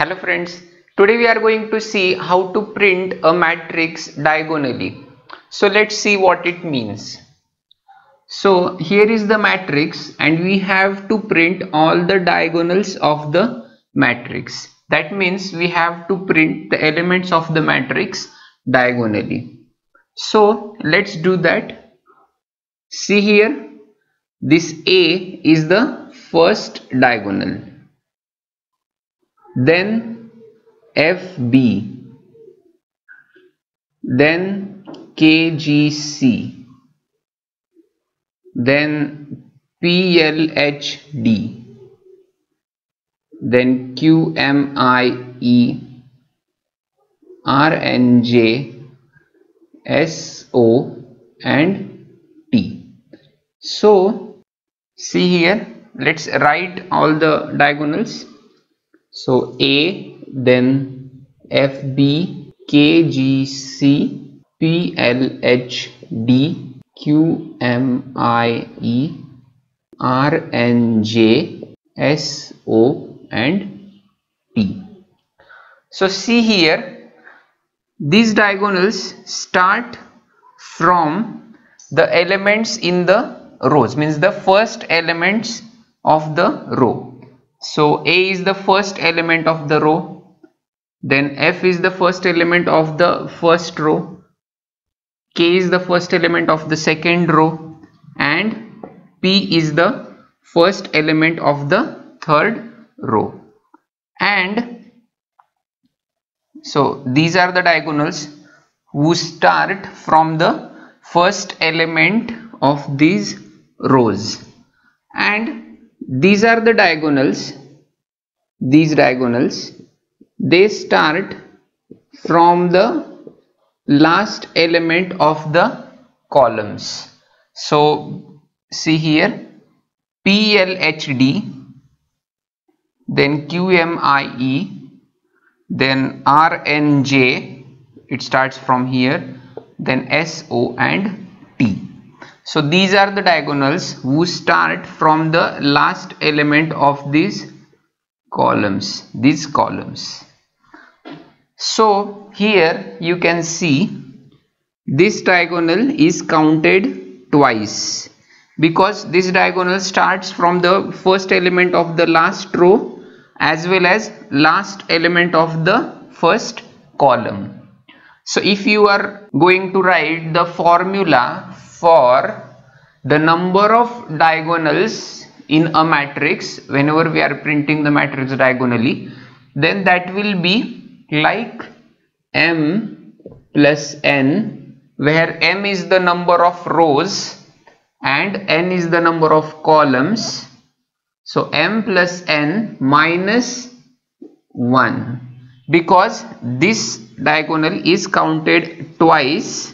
Hello friends, today we are going to see how to print a matrix diagonally. So let's see what it means. So here is the matrix and we have to print all the diagonals of the matrix. That means we have to print the elements of the matrix diagonally. So let's do that. See here, this A is the first diagonal then FB, then KGC, then PLHD, then QMIE, RNJ, SO and T. So see here, let's write all the diagonals so A then FB KGC PLHD QMIE RNJ SO and T. So see here these diagonals start from the elements in the rows means the first elements of the row so A is the first element of the row. Then F is the first element of the first row. K is the first element of the second row. And P is the first element of the third row. And so these are the diagonals who start from the first element of these rows and these are the diagonals. These diagonals they start from the last element of the columns. So see here PLHD then QMIE then RNJ it starts from here then SO and T so these are the diagonals who start from the last element of these columns, these columns. So here you can see this diagonal is counted twice because this diagonal starts from the first element of the last row as well as last element of the first column. So if you are going to write the formula for the number of diagonals in a matrix whenever we are printing the matrix diagonally then that will be like m plus n where m is the number of rows and n is the number of columns. So m plus n minus 1 because this diagonal is counted twice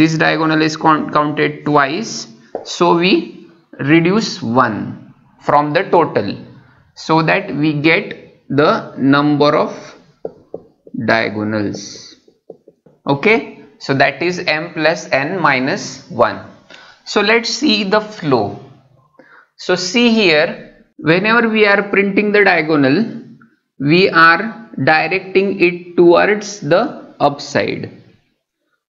this diagonal is counted twice. So we reduce 1 from the total so that we get the number of diagonals. Okay? So that is m plus n minus 1 so let's see the flow. So see here whenever we are printing the diagonal we are directing it towards the upside.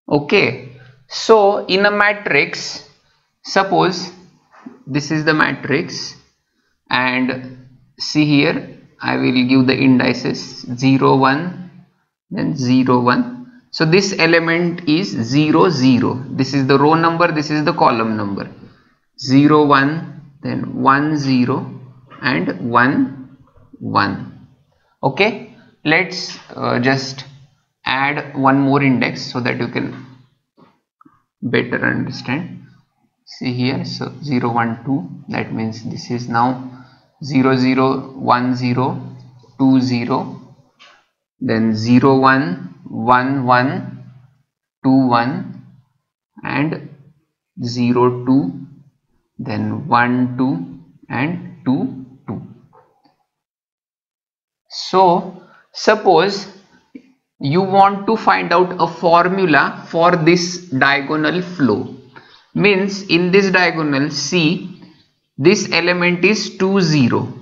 Okay so in a matrix, suppose this is the matrix and see here I will give the indices 0 1 then 0 1 so this element is 0 0 this is the row number this is the column number. 0 1 then 1 0 and 1 1 okay? Let's uh, just add one more index so that you can better understand. See here so 0 1 2 that means this is now 0 0 1 0 2 0 then 0 1 1 1 2 1 and 0 2 then 1 2 and 2 2 so suppose you want to find out a formula for this diagonal flow. Means in this diagonal see this element is 2 0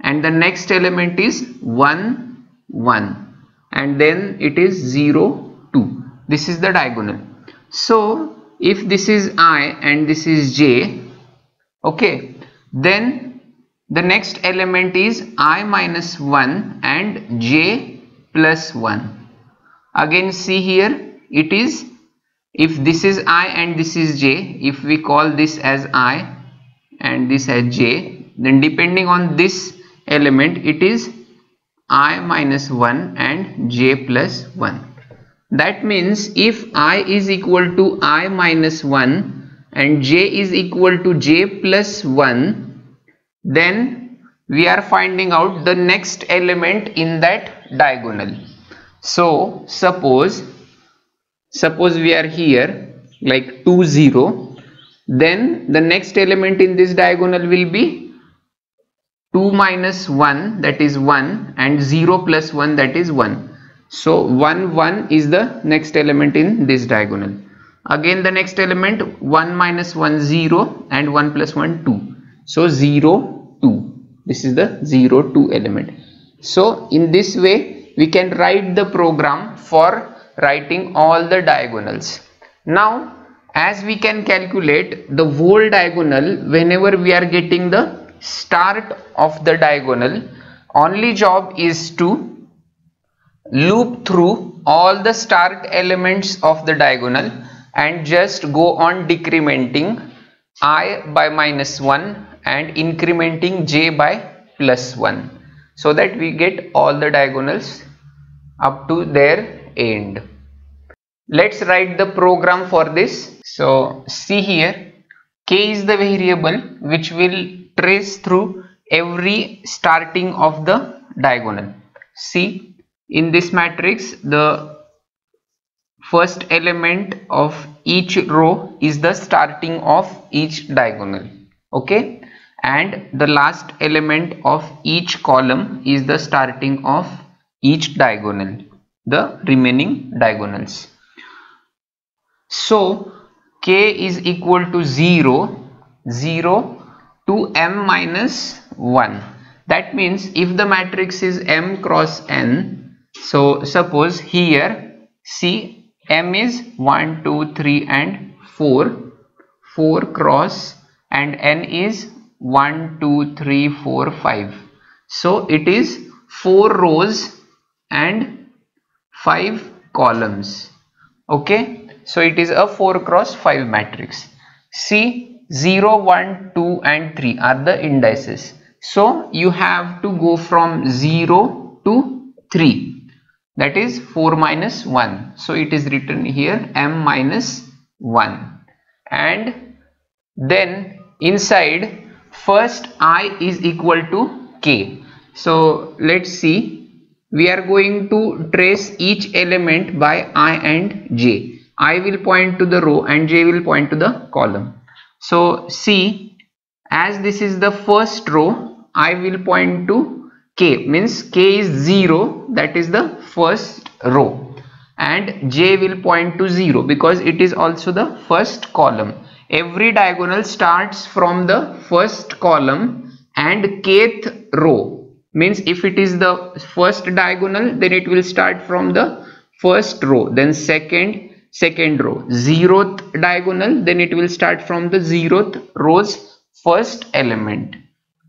and the next element is 1 1 and then it is 0 2 this is the diagonal. So if this is i and this is j okay then the next element is i minus 1 and j plus 1 again see here it is if this is i and this is j if we call this as i and this as j then depending on this element it is i minus 1 and j plus 1 that means if i is equal to i minus 1 and j is equal to j plus 1 then we are finding out the next element in that diagonal. So suppose suppose we are here like 2 0 then the next element in this diagonal will be 2 minus 1 that is 1 and 0 plus 1 that is 1 so 1 1 is the next element in this diagonal. Again the next element 1 minus 1 0 and 1 plus 1 2 so 0 2 this is the 0 2 element so in this way we can write the program for writing all the diagonals. Now as we can calculate the whole diagonal whenever we are getting the start of the diagonal only job is to loop through all the start elements of the diagonal and just go on decrementing i by minus 1 and incrementing j by plus 1 so that we get all the diagonals up to their end. Let's write the program for this. So see here k is the variable which will trace through every starting of the diagonal. See in this matrix the first element of each row is the starting of each diagonal. Okay and the last element of each column is the starting of each diagonal the remaining diagonals. So k is equal to 0 0 to m minus 1 that means if the matrix is m cross n so suppose here see m is 1 2 3 and 4 4 cross and n is 1 2 3 4 5 so it is 4 rows and 5 columns. Okay? So it is a 4 cross 5 matrix. See 0 1 2 and 3 are the indices. So you have to go from 0 to 3 that is 4 minus 1 so it is written here m minus 1 and then inside first i is equal to k. So let's see. We are going to trace each element by i and j. I will point to the row and j will point to the column. So see as this is the first row I will point to k. Means k is 0 that is the first row. And j will point to 0 because it is also the first column every diagonal starts from the first column and kth row. Means if it is the first diagonal then it will start from the first row. Then second second row. Zeroth diagonal then it will start from the zeroth row's first element.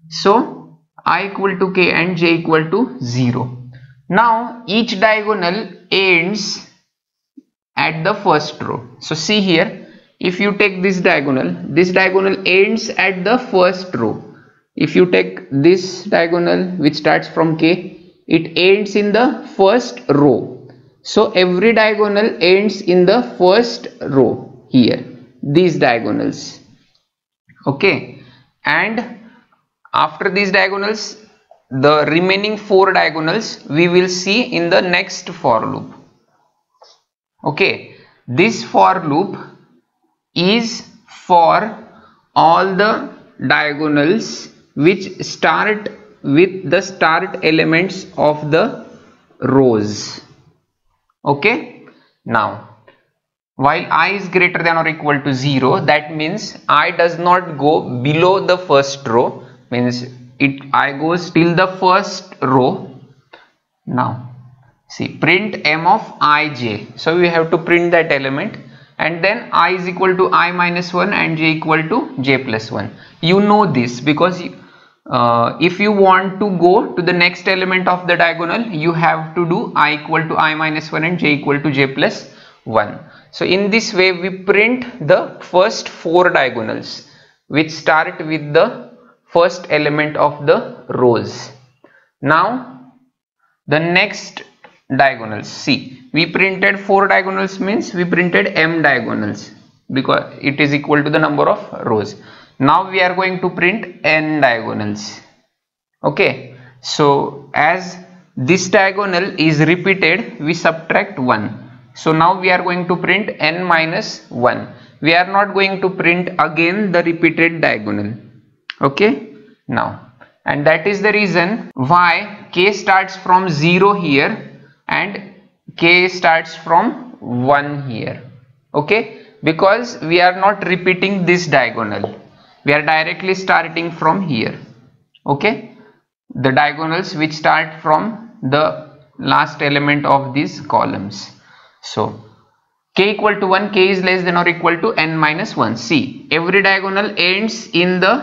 So i equal to k and j equal to 0 now each diagonal ends at the first row. So see here if you take this diagonal this diagonal ends at the first row. If you take this diagonal which starts from k it ends in the first row. So every diagonal ends in the first row here these diagonals. Okay? And after these diagonals the remaining four diagonals we will see in the next for loop. Okay? This for loop is for all the diagonals which start with the start elements of the rows. Okay? Now while i is greater than or equal to 0 that means i does not go below the first row. Means it I goes till the first row. Now see print m of ij so we have to print that element and then i is equal to i minus 1 and j equal to j plus 1 you know this because uh, if you want to go to the next element of the diagonal you have to do i equal to i minus 1 and j equal to j plus 1 so in this way we print the first four diagonals which start with the first element of the rows. Now the next diagonals see we printed four diagonals means we printed m diagonals because it is equal to the number of rows. Now we are going to print n diagonals. Okay. So as this diagonal is repeated we subtract 1 so now we are going to print n minus 1 we are not going to print again the repeated diagonal. Okay. Now and that is the reason why k starts from 0 here and k starts from 1 here okay? Because we are not repeating this diagonal. We are directly starting from here okay? The diagonals which start from the last element of these columns. So k equal to 1 k is less than or equal to n minus 1 see every diagonal ends in the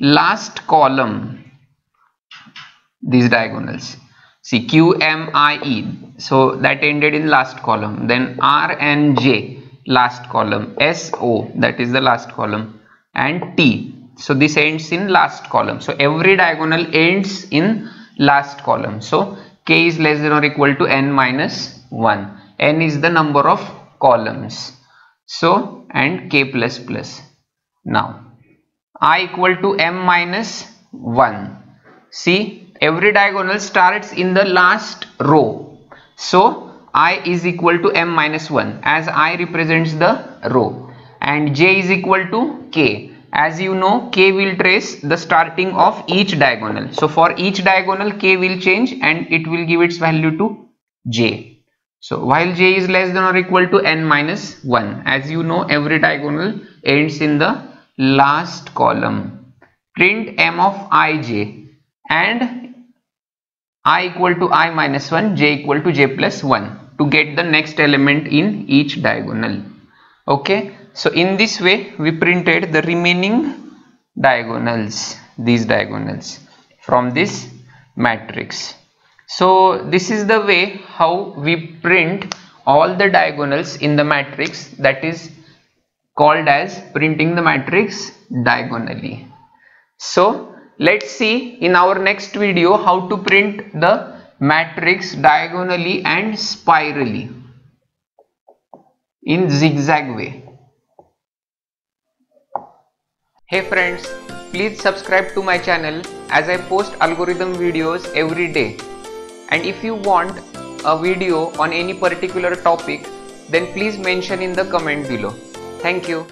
last column these diagonals. See q m i e so that ended in last column. Then r and j last column. S o that is the last column. And t. So this ends in last column. So every diagonal ends in last column. So k is less than or equal to n minus 1 n is the number of columns. So and k plus plus. Now i equal to m minus 1 see every diagonal starts in the last row so i is equal to m minus 1 as i represents the row. And j is equal to k. As you know k will trace the starting of each diagonal. So for each diagonal k will change and it will give its value to j. So while j is less than or equal to n minus 1 as you know every diagonal ends in the last column. Print m of ij and i equal to i minus 1 j equal to j plus 1 to get the next element in each diagonal. Okay? So in this way we printed the remaining diagonals these diagonals from this matrix. So this is the way how we print all the diagonals in the matrix that is called as printing the matrix diagonally. So let's see in our next video how to print the matrix diagonally and spirally in zigzag way. Hey friends please subscribe to my channel as i post algorithm videos every day. And if you want a video on any particular topic then please mention in the comment below. Thank you